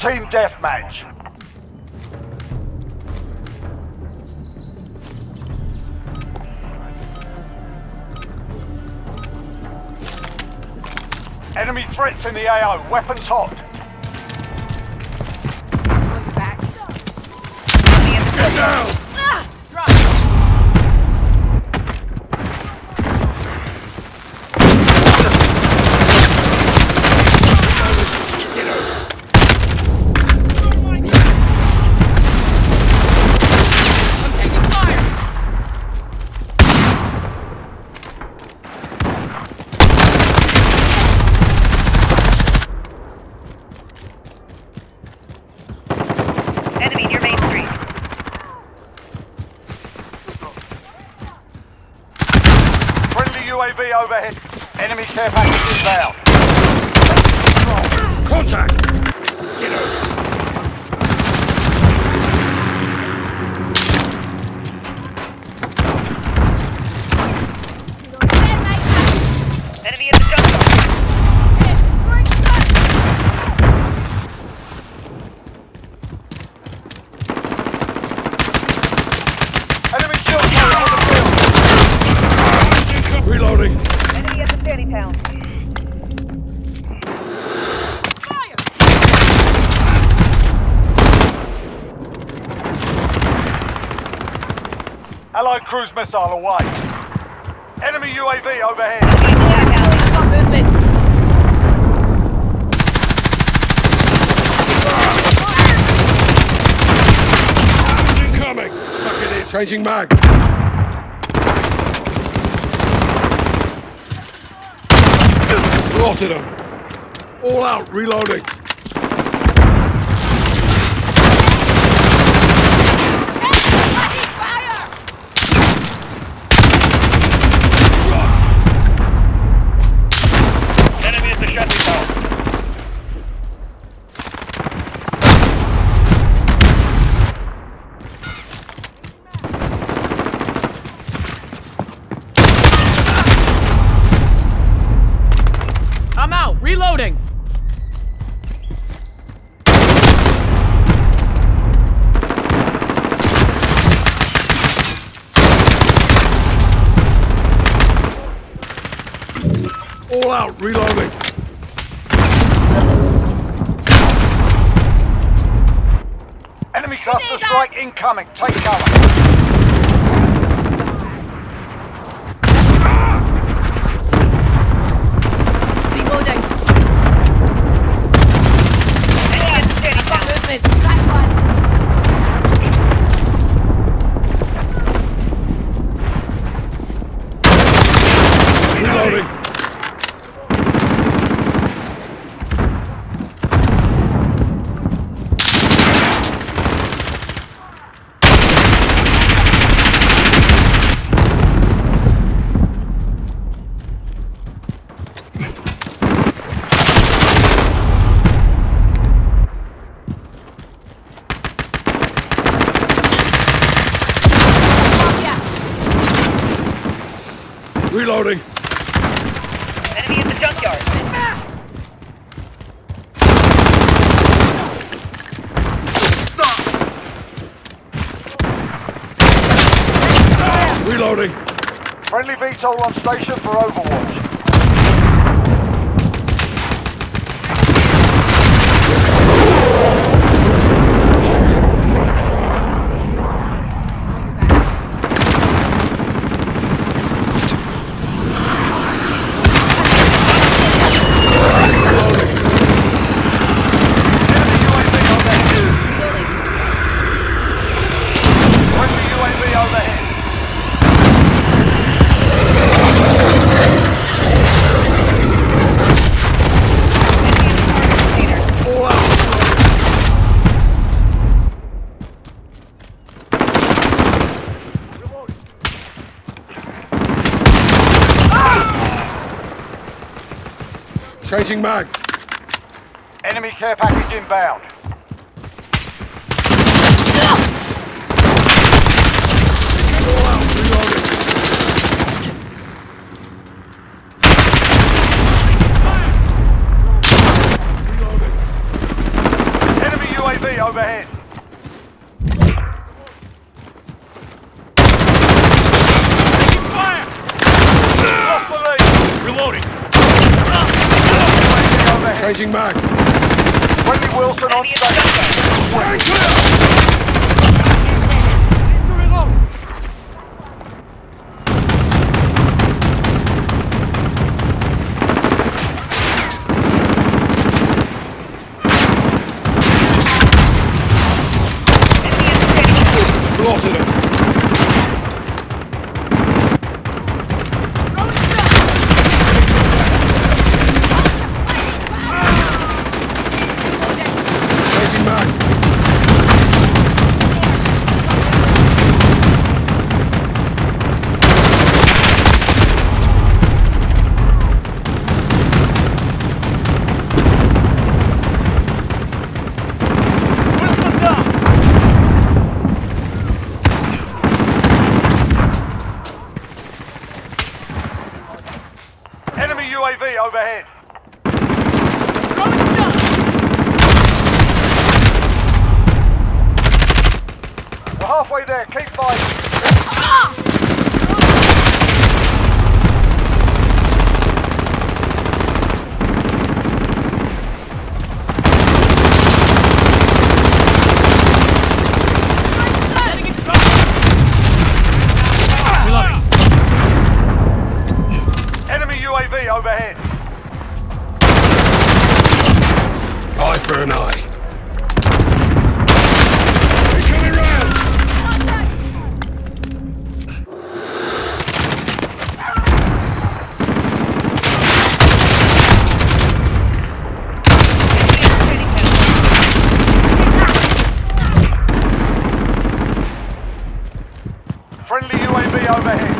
Team deathmatch. Enemy threats in the AO. Weapons hot. Get down! UAV overhead. Enemy care package inbound. Contact! Get out! Allied cruise missile away. Enemy UAV overhead. Incoming! Changing mag! Rotted him! All out, reloading! Reloading. All out, reloading! Enemy cluster strike incoming. Take cover. Reloading. Enemy at the shanty Got town. movement. Back one. Reloading! Yeah. Reloading! Enemy at the junkyard. Stop. Reloading! Friendly VTOL on station for Overwatch. Enemy UAV overhead. Reloading. Friendly UAV overhead. All out! Changing mag! Enemy care package inbound. All out, reloading! Changing mag. Friendly Wheelson on Enemy at the station. junkyard. Fire clear! Enemy at the trading Blotted him. Overhead. Eye for an eye. They're coming round! Contact. Friendly UAV overhead.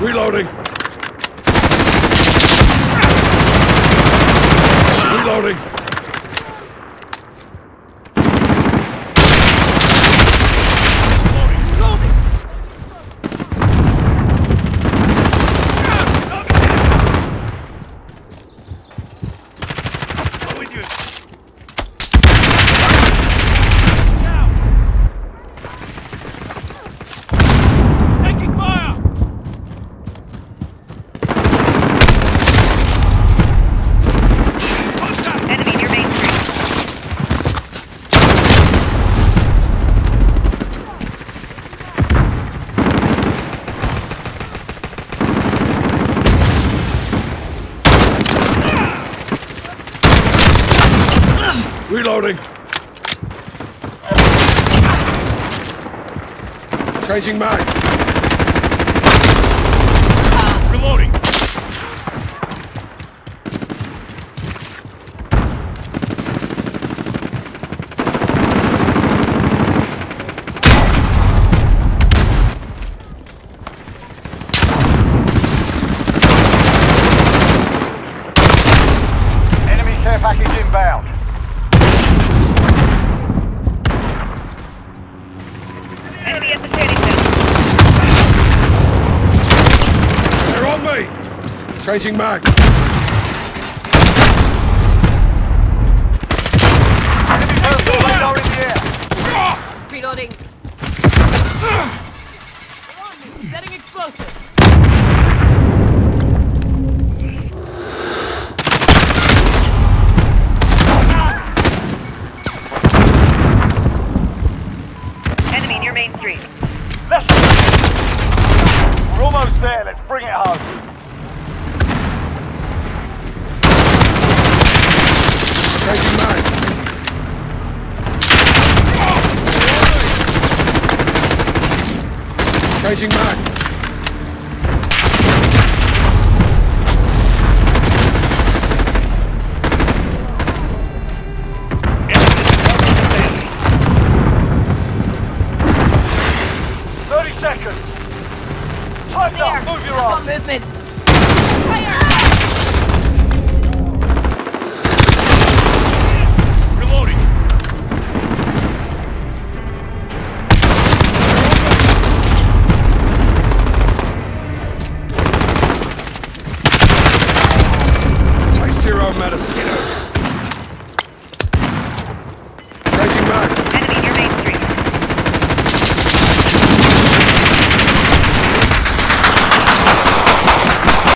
Reloading. Reloading. Reloading. Changing mag. Reloading! Enemy care package inbound. Enemy at the trading center. They're on me. Changing mag. Enemy personal radar in the air. Reloading. Setting explosive. Changing mag. Thirty seconds. Time's There. up. Move your I've arm. movement.